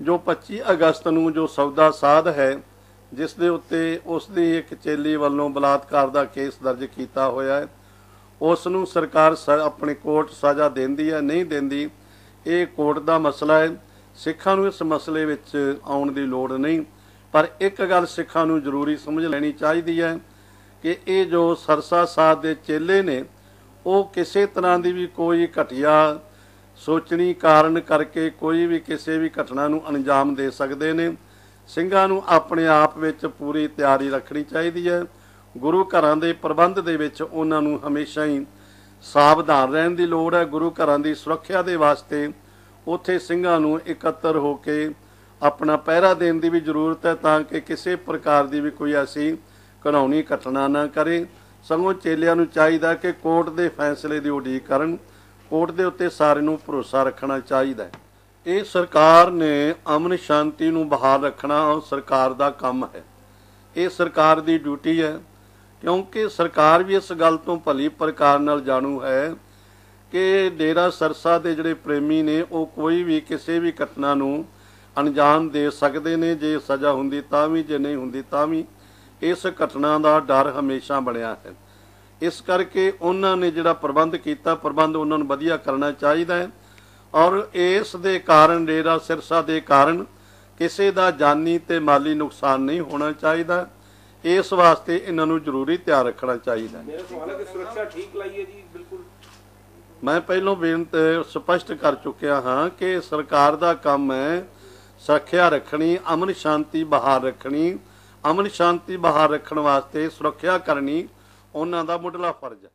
ਜੋ 25 ਅਗਸਤ ਨੂੰ ਜੋ ਸੌਦਾ ਸਾਧ ਹੈ, ਜਿਸ ਦੇ ਉੱਤੇ ਉਸ ਦੀ ਇੱਕ ਚੇਲੀ ਵੱਲੋਂ ਬਲਾਤਕਾਰ ਦਾ ਕੇਸ ਦਰਜ ਕੀਤਾ ਹੋਇਆ ਹੈ, ਉਸ ਨੂੰ ਸਰਕਾਰ ਸ- ਆਪਣੀ ਕੋਰਟ ਸਜ਼ਾ ਦਿੰਦੀ ਹੈ, ਨਹੀਂ ਦਿੰਦੀ, ਇਹ ਕੋਰਟ ਦਾ ਮਸਲਾ ਹੈ। ਸਿੱਖਾਂ ਨੂੰ ਇਸ ਮਸਲੇ ਵਿੱਚ ਆਉਣ ਦੀ ਲੋੜ ਨਹੀਂ, ਪਰ ਇੱਕ ਗੱਲ ਸਿੱਖਾਂ ਨੂੰ ਜ਼ਰੂਰੀ ਸਮਝ ਲੈਣੀ ਚਾਹੀਦੀ ਹੈ ਕਿ ਇਹ ਜੋ ਸਰਸਾ ਸਾਧ ਦੇ ਚੇਲੇ ਨੇ, ਉਹ ਕਿਸੇ ਤਰ੍ਹਾਂ ਦੀ ਵੀ ਕੋਈ ਘਟੀਆ ਸੋਚਣੀ ਕਾਰਨ ਕਰਕੇ ਕੋਈ ਵੀ ਕਿਸੇ ਵੀ ਘਟਨਾ ਨੂੰ ਅੰਜਾਮ ਦੇ ਸਕਦੇ ਨੇ। ਸਿੰਘਾਂ ਨੂੰ ਆਪਣੇ ਆਪ ਵਿੱਚ ਪੂਰੀ ਤਿਆਰੀ ਰੱਖਣੀ ਚਾਹੀਦੀ ਹੈ। ਗੁਰੂ ਘਰਾਂ ਦੇ ਪ੍ਰਬੰਧ ਦੇ ਵਿੱਚ ਉਹਨਾਂ ਨੂੰ ਹਮੇਸ਼ਾ ਹੀ ਸਾਵਧਾਨ ਰਹਿਣ ਦੀ ਲੋੜ ਹੈ। ਗੁਰੂ ਘਰਾਂ ਦੀ ਸੁਰੱਖਿਆ ਦੇ ਵਾਸਤੇ ਉੱਥੇ ਸਿੰਘਾਂ ਨੂੰ ਇਕੱਤਰ ਹੋ ਕੇ ਆਪਣਾ ਪਹਿਰਾ ਦੇਣ ਦੀ ਵੀ ਜ਼ਰੂਰਤ ਹੈ ਤਾਂ ਕਿ ਕਿਸੇ ਪ੍ਰਕਾਰ ਦੀ ਵੀ ਕੋਈ ਐਸੀ ਘਣਾਉਣੀ ਘਟਨਾ ਨਾ ਕਰੇ। ਸਗੋਂ ਚੇਲਿਆਂ ਨੂੰ ਚਾਹੀਦਾ ਕਿ ਕੋਰਟ ਦੇ ਫੈਸਲੇ ਦੀ ਉਡੀਕ ਕਰਨ। ਕੋਰਟ ਦੇ ਉੱਤੇ ਸਾਰੇ ਨੂੰ ਭਰੋਸਾ ਰੱਖਣਾ ਚਾਹੀਦਾ ਹੈ। ਇਹ ਸਰਕਾਰ ਨੇ ਅਮਨ ਸ਼ਾਂਤੀ ਨੂੰ ਬਹਾਲ ਰੱਖਣਾ ਉਹ ਸਰਕਾਰ ਦਾ ਕੰਮ ਹੈ। ਇਹ ਸਰਕਾਰ ਦੀ ਡਿਊਟੀ ਹੈ, ਕਿਉਂਕਿ ਸਰਕਾਰ ਵੀ ਇਸ ਗੱਲ ਤੋਂ ਭਲੀ ਪ੍ਰਕਾਰ ਨਾਲ ਜਾਣੂ ਹੈ ਕਿ ਡੇਰਾ ਸਰਸਾ ਦੇ ਜਿਹੜੇ ਪ੍ਰੇਮੀ ਨੇ, ਉਹ ਕੋਈ ਵੀ ਕਿਸੇ ਵੀ ਘਟਨਾ ਨੂੰ ਅਣਜਾਣ ਦੇ ਸਕਦੇ ਨੇ, ਜੇ ਸਜ਼ਾ ਹੁੰਦੀ ਤਾਂ ਵੀ, ਜੇ ਨਹੀਂ ਹੁੰਦੀ ਤਾਂ ਵੀ, ਇਸ ਘਟਨਾ ਦਾ ਡਰ ਹਮੇਸ਼ਾ ਬਣਿਆ ਹੈ। ਇਸ ਕਰਕੇ ਉਹਨਾਂ ਨੇ ਜਿਹੜਾ ਪ੍ਰਬੰਧ ਕੀਤਾ ਪ੍ਰਬੰਧ ਉਹਨਾਂ ਨੂੰ ਵਧੀਆ ਕਰਨਾ ਚਾਹੀਦਾ ਹੈ ਔਰ ਇਸ ਦੇ ਕਾਰਨ ਡੇਰਾ ਸਿਰਸਾ ਦੇ ਕਾਰਨ ਕਿਸੇ ਦਾ ਜਾਨੀ ਤੇ ਮਾਲੀ ਨੁਕਸਾਨ ਨਹੀਂ ਹੋਣਾ ਚਾਹੀਦਾ। ਇਸ ਵਾਸਤੇ ਇਹਨਾਂ ਨੂੰ ਜ਼ਰੂਰੀ ਤਿਆਰ ਰੱਖਣਾ ਚਾਹੀਦਾ ਹੈ। ਮੇਰਾ ਸਵਾਲ ਹੈ ਕਿ ਸੁਰੱਖਿਆ ਠੀਕ ਲਾਈ ਹੈ ਜੀ? ਬਿਲਕੁਲ। ਮੈਂ ਪਹਿਲਾਂ ਬੇਨਤੀ ਸਪਸ਼ਟ ਕਰ ਚੁੱਕਿਆ ਹਾਂ ਕਿ ਸਰਕਾਰ ਦਾ ਕੰਮ ਹੈ ਸੁਰੱਖਿਆ ਰੱਖਣੀ ਅਮਨ ਸ਼ਾਂਤੀ ਬਹਾਲ ਰੱਖਣੀ। ਅਮਨ ਸ਼ਾਂਤੀ ਬਹਾਲ ਰੱਖਣ ਵਾਸਤੇ ਸੁਰੱਖਿਆ ਕਰਨੀ ਉਹਨਾਂ ਦਾ ਮੁੱਢਲਾ ਫਰਜ਼ ਹੈ।